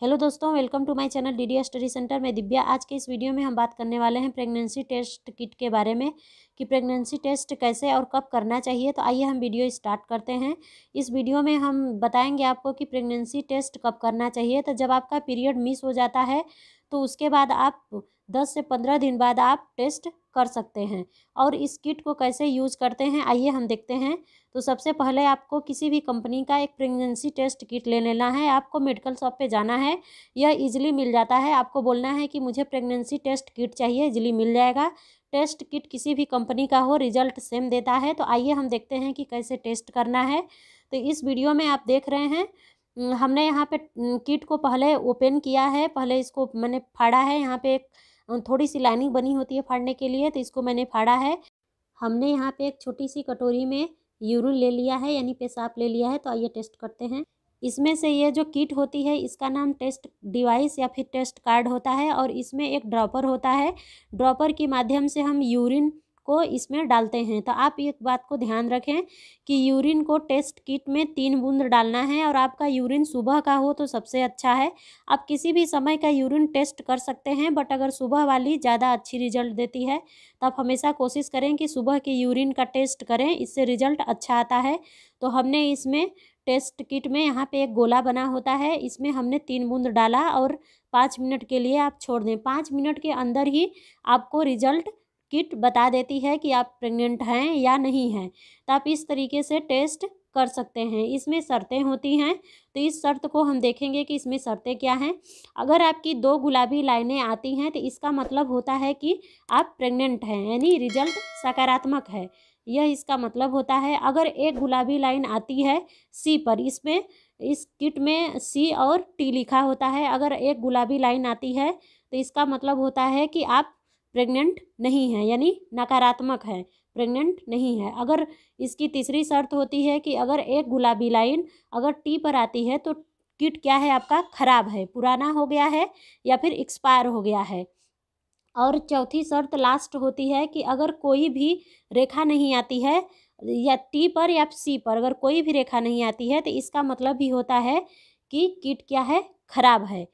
Hello दोस्तों, welcome to my channel D study centre. मैं दिव्या। आज के इस वीडियो में हम बात करने वाले हैं प्रेगनेंसी टेस्ट किट के बारे में, कि प्रेगनेंसी टेस्ट कैसे और कब करना चाहिए। तो आइए हम वीडियो स्टार्ट करते हैं। इस वीडियो में हम बताएँगे आपको कि प्रेगनेंसी टेस्ट कब करना चाहिए। तो जब आपका पीरियड मिस हो जाता है तो उसके बाद आप दस से पंद्रह दिन बाद आप टेस्ट कर सकते हैं। और इस किट को कैसे यूज़ करते हैं, आइए हम देखते हैं। तो सबसे पहले आपको किसी भी कंपनी का एक प्रेगनेंसी टेस्ट किट ले लेना है। आपको मेडिकल शॉप पे जाना है। यह इजीली मिल जाता है। आपको बोलना है कि मुझे प्रेगनेंसी टेस्ट किट चाहिए, इजीली मिल जाएगा। टेस्ट किट किसी भी कंपनी का हो, रिज़ल्ट सेम देता है। तो आइए हम देखते हैं कि कैसे टेस्ट करना है। तो इस वीडियो में आप देख रहे हैं, हमने यहाँ पे, किट को पहले ओपन किया है। पहले इसको मैंने फाड़ा है। यहाँ पे एक थोड़ी सी लाइनिंग बनी होती है फाड़ने के लिए तो इसको मैंने फाड़ा है। हमने यहाँ पे एक छोटी सी कटोरी में यूरिन ले लिया है, यानी पेशाब ले लिया है तो आइए टेस्ट करते हैं। इसमें से ये जो किट होती है, इसका नाम टेस्ट डिवाइस या फिर टेस्ट कार्ड होता है, और इसमें एक ड्रॉपर होता है। ड्रॉपर के माध्यम से हम यूरिन को इसमें डालते हैं। तो आप एक बात को ध्यान रखें कि यूरिन को टेस्ट किट में तीन बूंद डालना है और आपका यूरिन सुबह का हो तो सबसे अच्छा है। आप किसी भी समय का यूरिन टेस्ट कर सकते हैं, बट अगर सुबह वाली ज़्यादा अच्छी रिज़ल्ट देती है तो आप हमेशा कोशिश करें कि सुबह के यूरिन का टेस्ट करें, इससे रिज़ल्ट अच्छा आता है। तो हमने इसमें टेस्ट किट में यहाँ पे एक गोला बना होता है, इसमें हमने तीन बूंद डाला और पाँच मिनट के लिए आप छोड़ दें। पाँच मिनट के अंदर ही आपको रिज़ल्ट किट बता देती है कि आप प्रेग्नेंट हैं या नहीं हैं। तो आप इस तरीके से टेस्ट कर सकते हैं। इसमें शर्तें होती हैं तो इस शर्त को हम देखेंगे कि इसमें शर्तें क्या हैं। अगर आपकी दो गुलाबी लाइनें आती हैं तो इसका मतलब होता है कि आप प्रेग्नेंट हैं, यानी रिज़ल्ट सकारात्मक है। यह इसका मतलब होता है, अगर एक गुलाबी लाइन आती है सी पर, इसमें, इस किट में सी और टी लिखा होता है, अगर एक गुलाबी लाइन आती है तो इसका मतलब होता है कि आप प्रेग्नेंट नहीं है, यानी नकारात्मक है, प्रेग्नेंट नहीं है। अगर इसकी तीसरी शर्त होती है कि अगर एक गुलाबी लाइन अगर टी पर आती है तो किट क्या है आपका? ख़राब है, पुराना हो गया है या फिर एक्सपायर हो गया है। और चौथी शर्त लास्ट होती है कि अगर कोई भी रेखा नहीं आती है, या टी पर या सी पर अगर कोई भी रेखा नहीं आती है तो इसका मतलब भी होता है कि किट क्या है? ख़राब है।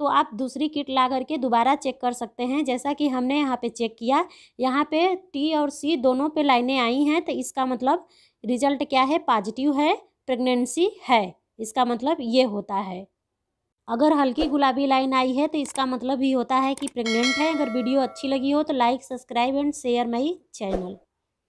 तो आप दूसरी किट ला करके दोबारा चेक कर सकते हैं। जैसा कि हमने यहाँ पे चेक किया, यहाँ पे टी और सी दोनों पे लाइनें आई हैं तो इसका मतलब रिज़ल्ट क्या है? पॉजिटिव है, प्रेगनेंसी है, इसका मतलब ये होता है। अगर हल्की गुलाबी लाइन आई है तो इसका मतलब ही होता है कि प्रेग्नेंट है। अगर वीडियो अच्छी लगी हो तो like, subscribe and share my channel.